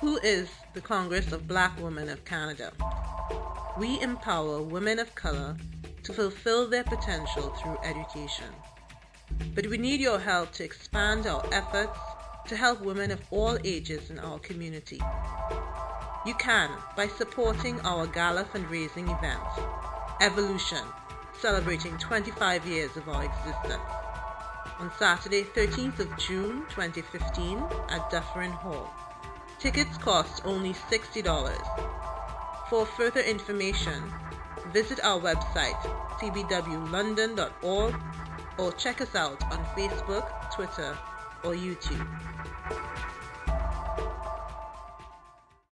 Who is the Congress of Black Women of Canada? We empower women of color to fulfill their potential through education. But we need your help to expand our efforts to help women of all ages in our community. You can by supporting our gala fundraising event, Evolution, celebrating 25 years of our existence, on Saturday, 13th of June 2015 at Dufferin Hall. Tickets cost only $60. For further information, visit our website cbwlondon.org or check us out on Facebook, Twitter, or YouTube.